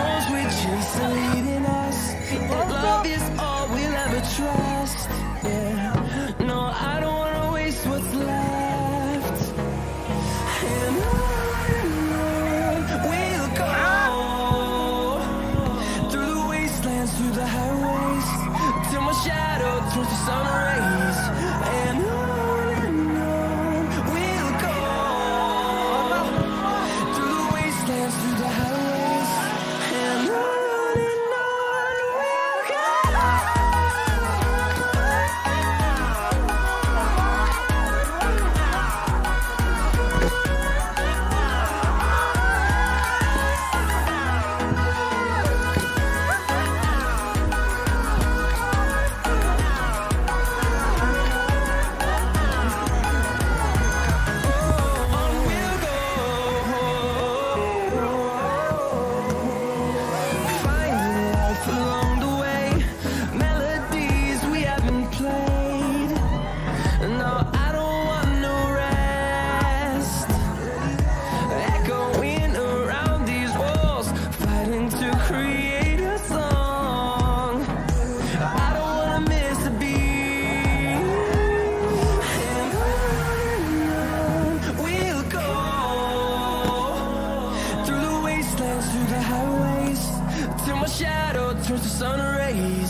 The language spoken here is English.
storms we chase are leading us. Love is all we'll ever try. turns the sun rays.